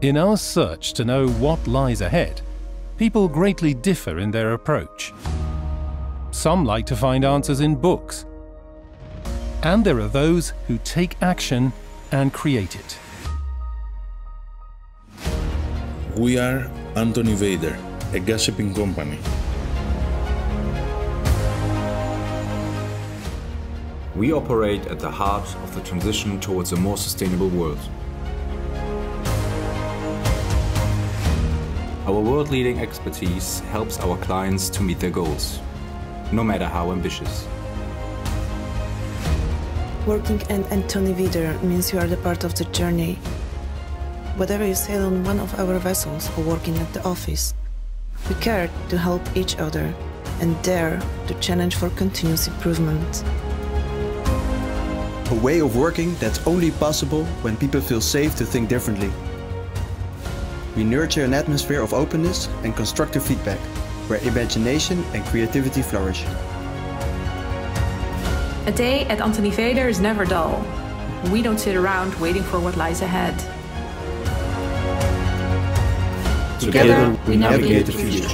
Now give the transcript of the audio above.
In our search to know what lies ahead, people greatly differ in their approach. Some like to find answers in books. And there are those who take action and create it. We are Anthony Veder, a gas shipping company. We operate at the heart of the transition towards a more sustainable world. Our world-leading expertise helps our clients to meet their goals, no matter how ambitious. Working at Anthony Veder means you are the part of the journey. Whether you sail on one of our vessels or working at the office, we care to help each other and dare to challenge for continuous improvement. A way of working that's only possible when people feel safe to think differently. We nurture an atmosphere of openness and constructive feedback, where imagination and creativity flourish. A day at Anthony Veder is never dull. We don't sit around waiting for what lies ahead. Together, we navigate the future.